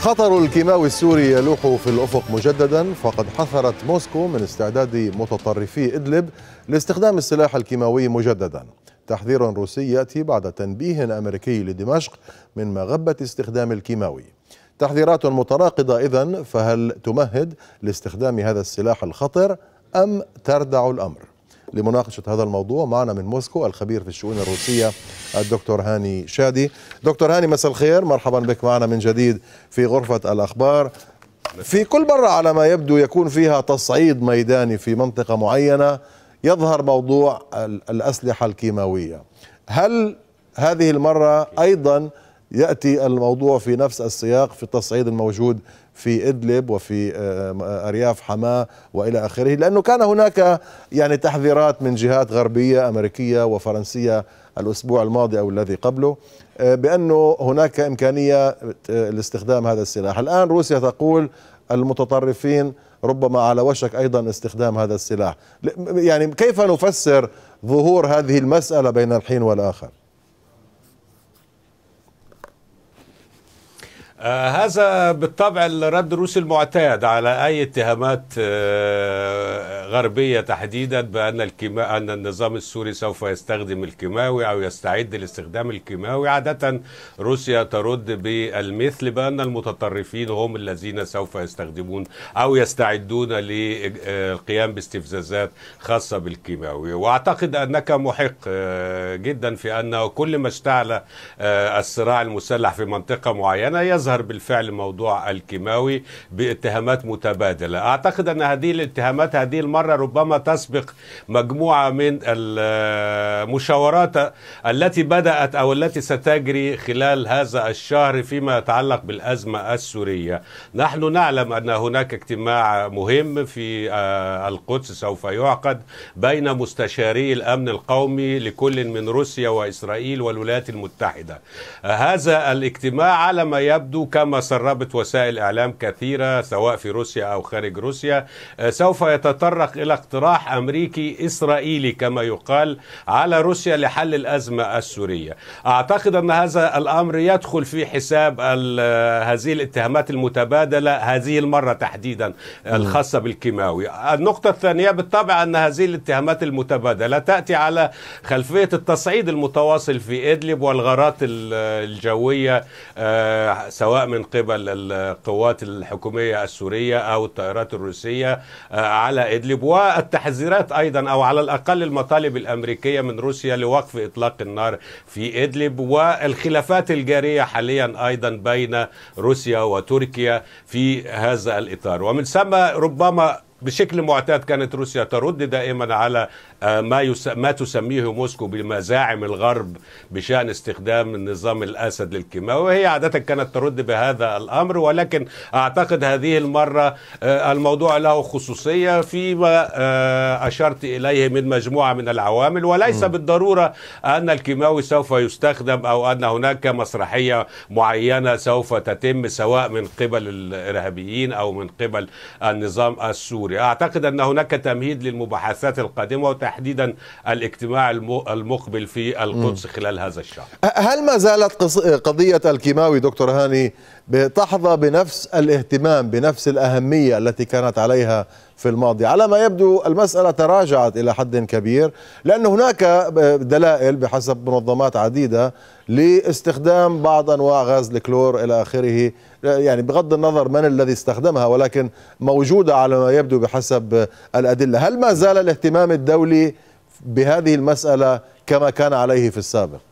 خطر الكيماوي السوري يلوح في الأفق مجددا فقد حذرت موسكو من استعداد متطرفي إدلب لاستخدام السلاح الكيماوي مجددا. تحذير روسي يأتي بعد تنبيه أمريكي لدمشق من مغبة استخدام الكيماوي. تحذيرات متناقضه اذا فهل تمهد لاستخدام هذا السلاح الخطر أم تردع الأمر؟ لمناقشة هذا الموضوع معنا من موسكو الخبير في الشؤون الروسية الدكتور هاني شادي. دكتور هاني مساء الخير. مرحبا بك معنا من جديد في غرفة الأخبار. في كل مرة على ما يبدو يكون فيها تصعيد ميداني في منطقة معينة يظهر موضوع الأسلحة الكيماوية. هل هذه المرة أيضا يأتي الموضوع في نفس السياق في التصعيد الموجود في إدلب وفي آه، أرياف حماة وإلى آخره لأنه كان هناك يعني تحذيرات من جهات غربية أمريكية وفرنسية الأسبوع الماضي أو الذي قبله آه، بأنه هناك إمكانية آه، لاستخدام هذا السلاح. الآن روسيا تقول المتطرفين ربما على وشك أيضا استخدام هذا السلاح. يعني كيف نفسر ظهور هذه المسألة بين الحين والآخر؟ آه هذا بالطبع الرد الروسي المعتاد على أي اتهامات آه غربية تحديدا بأن الكيما أن النظام السوري سوف يستخدم الكيماوي أو يستعد لاستخدام الكيماوي. عادة روسيا ترد بالمثل بأن المتطرفين هم الذين سوف يستخدمون أو يستعدون للقيام باستفزازات خاصة بالكيماوي. وأعتقد أنك محق آه جدا في أن كل ما اشتعل الصراع المسلح في منطقة معينة يظهر يظهر بالفعل موضوع الكيماوي باتهامات متبادلة. أعتقد أن هذه الاتهامات هذه المرة ربما تسبق مجموعة من المشاورات التي بدأت أو التي ستجري خلال هذا الشهر فيما يتعلق بالأزمة السورية. نحن نعلم أن هناك اجتماع مهم في آه، القدس سوف يعقد بين مستشاري الأمن القومي لكل من روسيا وإسرائيل والولايات المتحدة. هذا الاجتماع على ما يبدو كما سربت وسائل إعلام كثيرة سواء في روسيا أو خارج روسيا. آه، سوف يتطرق إلى اقتراح أمريكي إسرائيلي كما يقال على روسيا لحل الأزمة السورية. أعتقد أن هذا الأمر يدخل في حساب آه، هذه الاتهامات المتبادلة هذه المرة تحديدا الخاصة بالكيماوي. النقطة الثانية بالطبع أن هذه الاتهامات المتبادلة تأتي على خلفية التصعيد المتواصل في إدلب والغارات الجوية آه، سواء من قبل القوات الحكومية السورية أو الطائرات الروسية آه، على إدلب والتحذيرات أيضا أو على الأقل المطالب الأمريكية من روسيا لوقف إطلاق النار في إدلب والخلافات الجارية حاليا أيضا بين روسيا وتركيا في هذا الإطار. ومن ثم ربما بشكل معتاد كانت روسيا ترد دائما على آه، ما ما تسميه موسكو بمزاعم الغرب بشأن استخدام النظام الأسد للكيماوي. وهي عادة كانت ترد بهذا الأمر ولكن أعتقد هذه المرة آه، الموضوع له خصوصية فيما آه، أشرت إليه من مجموعة من العوامل. وليس. بالضرورة أن الكيماوي سوف يستخدم أو أن هناك مسرحية معينة سوف تتم سواء من قبل الإرهابيين أو من قبل النظام السوري. أعتقد أن هناك تمهيد للمباحثات القادمه تحديدا الاجتماع المقبل في القدس خلال هذا الشهر. هل ما زالت قضية الكيماوي دكتور هاني تحظى بنفس الاهتمام بنفس الأهمية التي كانت عليها في الماضي. على ما يبدو المسألة تراجعت إلى حد كبير لأن هناك دلائل بحسب منظمات عديدة لاستخدام بعض أنواع غاز الكلور إلى آخره. يعني بغض النظر من الذي استخدمها ولكن موجودة على ما يبدو بحسب الأدلة. هل ما زال الاهتمام الدولي بهذه المسألة كما كان عليه في السابق؟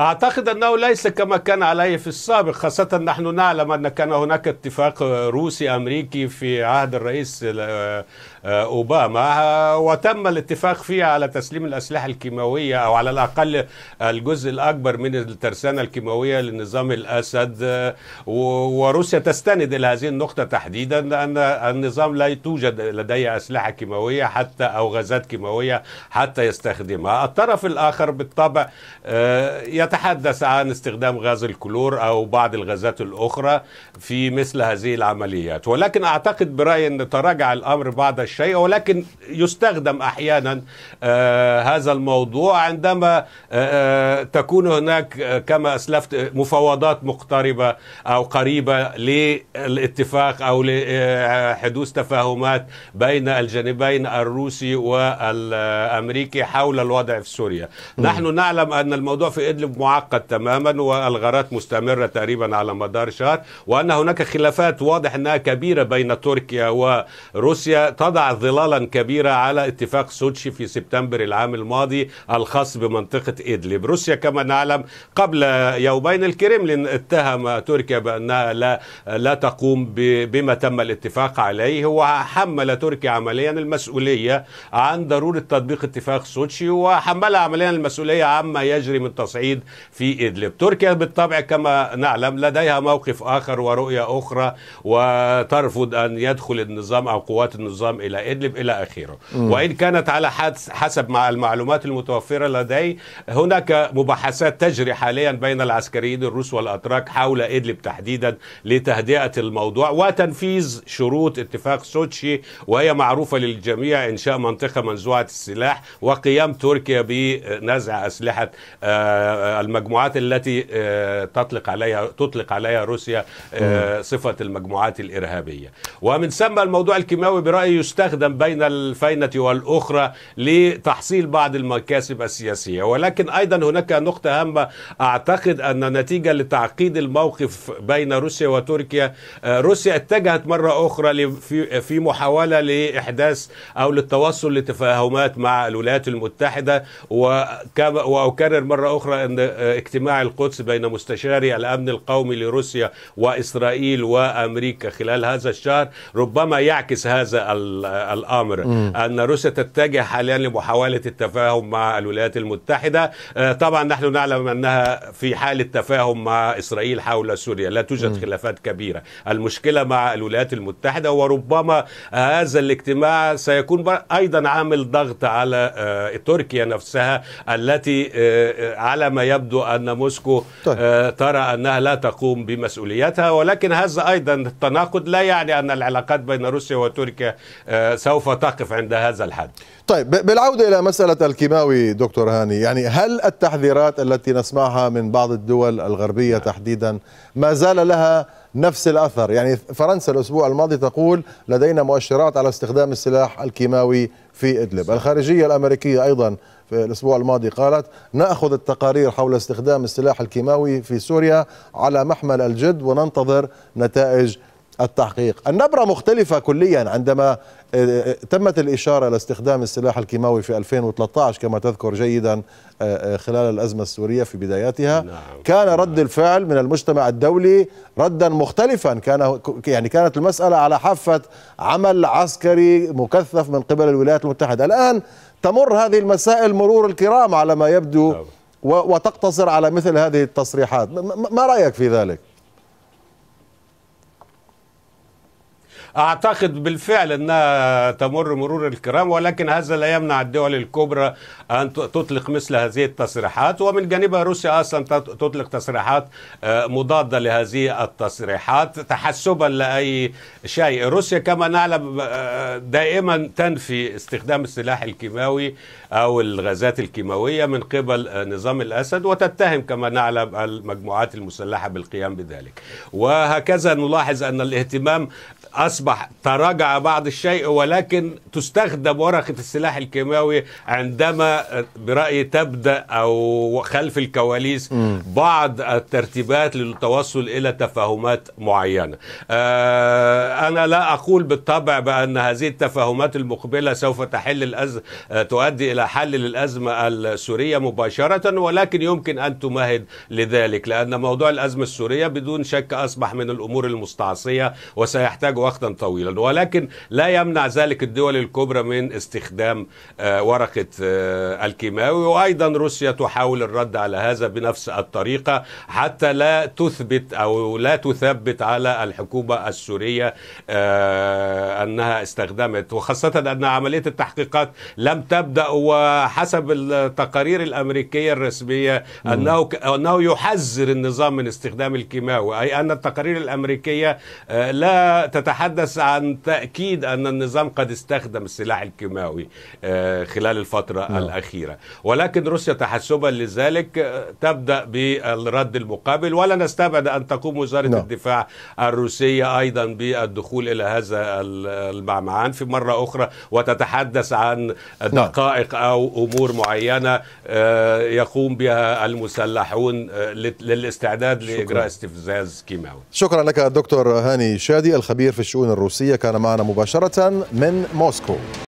أعتقد أنه ليس كما كان عليه في السابق خاصة نحن نعلم أن كان هناك اتفاق روسي أمريكي في عهد الرئيس آه، أوباما وتم الاتفاق فيها على تسليم الأسلحة الكيماوية أو على الأقل الجزء الأكبر من الترسانة الكيماوية لنظام الأسد. آه، وروسيا تستند إلى هذه النقطة تحديدا لأن النظام لا توجد لديه أسلحة كيماوية حتى أو غازات كيماوية حتى يستخدمها. الطرف الآخر بالطبع آه، نتحدث عن استخدام غاز الكلور أو بعض الغازات الأخرى في مثل هذه العمليات ولكن أعتقد برأيي أن تراجع الأمر بعض الشيء ولكن يستخدم أحيانا آه هذا الموضوع عندما آه آه تكون هناك كما أسلفت مفاوضات مقتربة أو قريبة للاتفاق أو لحدوث تفاهمات بين الجانبين الروسي والأمريكي حول الوضع في سوريا. نحن نعلم أن الموضوع في إدلب معقد تماما والغارات مستمرة تقريبا على مدار شهر وأن هناك خلافات واضح أنها كبيرة بين تركيا وروسيا تضع ظلالا كبيرة على اتفاق سوتشي في سبتمبر العام الماضي الخاص بمنطقة إدلب. روسيا كما نعلم قبل يومين الكريملين اتهم تركيا بأنها لا, لا تقوم بما تم الاتفاق عليه وحمل تركيا عمليا المسؤولية عن ضرورة تطبيق اتفاق سوتشي وحملها عمليا المسؤولية عما يجري من تصعيد في إدلب. تركيا بالطبع كما نعلم لديها موقف آخر ورؤية أخرى وترفض أن يدخل النظام أو قوات النظام إلى إدلب إلى آخره. وإن كانت على حسب مع المعلومات المتوفرة لدي هناك مباحثات تجري حاليا بين العسكريين الروس والأتراك حول إدلب تحديدا لتهدئة الموضوع. وتنفيذ شروط اتفاق سوتشي وهي معروفة للجميع إنشاء منطقة منزوعة السلاح وقيام تركيا بنزع أسلحة المجموعات التي تطلق عليها تطلق عليها روسيا صفة المجموعات الإرهابية. ومن ثم الموضوع الكيماوي برأيي يستخدم بين الفينة والأخرى لتحصيل بعض المكاسب السياسية. ولكن أيضا هناك نقطة هامة أعتقد أن نتيجة لتعقيد الموقف بين روسيا وتركيا روسيا اتجهت مرة أخرى في محاولة لإحداث أو للتوصل لتفاهمات مع الولايات المتحدة وأكرر مرة أخرى أن اجتماع القدس بين مستشاري الأمن القومي لروسيا وإسرائيل وأمريكا خلال هذا الشهر ربما يعكس هذا الأمر م. أن روسيا تتجه حاليا لمحاولة التفاهم مع الولايات المتحدة طبعا نحن نعلم أنها في حالة تفاهم مع إسرائيل حول سوريا لا توجد م. خلافات كبيرة المشكلة مع الولايات المتحدة وربما هذا الاجتماع سيكون أيضا عامل ضغط على تركيا نفسها التي على ما يبدو أن موسكو طيب. ترى أنها لا تقوم بمسؤوليتها ولكن هذا أيضا التناقض لا يعني أن العلاقات بين روسيا وتركيا سوف تقف عند هذا الحد. طيب بالعودة إلى مسألة الكيماوي دكتور هاني يعني هل التحذيرات التي نسمعها من بعض الدول الغربية تحديدا ما زال لها نفس الأثر؟ يعني فرنسا الأسبوع الماضي تقول لدينا مؤشرات على استخدام السلاح الكيماوي في إدلب. الخارجية الأمريكية أيضا في الأسبوع الماضي قالت نأخذ التقارير حول استخدام السلاح الكيماوي في سوريا على محمل الجد وننتظر نتائج التحقيق النبرة مختلفة كليا عندما تمت الإشارة لاستخدام السلاح الكيماوي في 2013 كما تذكر جيدا خلال الأزمة السورية في بداياتها نعم. كان رد الفعل من المجتمع الدولي ردا مختلفا كان يعني كانت المسألة على حافة عمل عسكري مكثف من قبل الولايات المتحدة الآن تمر هذه المسائل مرور الكرام على ما يبدو نعم. وتقتصر على مثل هذه التصريحات ما رأيك في ذلك؟ أعتقد بالفعل أنها تمر مرور الكرام ولكن هذا لا يمنع الدول الكبرى أن تطلق مثل هذه التصريحات ومن جانبها روسيا أصلا تطلق تصريحات مضادة لهذه التصريحات. تحسبا لأي شيء. روسيا كما نعلم دائما تنفي استخدام السلاح الكيماوي أو الغازات الكيماوية من قبل نظام الأسد وتتهم كما نعلم المجموعات المسلحة بالقيام بذلك. وهكذا نلاحظ أن الاهتمام أصبح تراجع بعض الشيء ولكن تستخدم ورقة السلاح الكيماوي عندما برأيي تبدأ أو خلف الكواليس م. بعض الترتيبات للتوصل إلى تفاهمات معينة. آه أنا لا أقول بالطبع بأن هذه التفاهمات المقبلة سوف تحل الأز... تؤدي إلى حل للأزمة السورية مباشرة ولكن يمكن أن تمهد لذلك لأن موضوع الأزمة السورية بدون شك أصبح من الأمور المستعصية وسيحتاج وقتا طويلا ولكن لا يمنع ذلك الدول الكبرى من استخدام ورقة الكيماوي. وأيضا روسيا تحاول الرد على هذا بنفس الطريقة حتى لا تثبت أو لا تثبت على الحكومة السورية أنها استخدمت. وخاصة أن عملية التحقيقات لم تبدأ وحسب التقارير الأمريكية الرسمية أنه أنه يحذر النظام من استخدام الكيماوي. أي أن التقارير الأمريكية لا تتحدث عن تأكيد أن النظام قد استخدم السلاح الكيماوي خلال الفترة نعم. الأخيرة. ولكن روسيا تحسبا لذلك تبدأ بالرد المقابل. ولا نستبعد أن تقوم وزارة نعم. الدفاع الروسية أيضا بالدخول إلى هذا المعمعان. في مرة أخرى وتتحدث عن دقائق أو أمور معينة يقوم بها المسلحون للاستعداد لإجراء استفزاز كيماوي. شكرا لك دكتور هاني شادي الخبير في الشؤون الروسية كان معنا مباشرة من موسكو.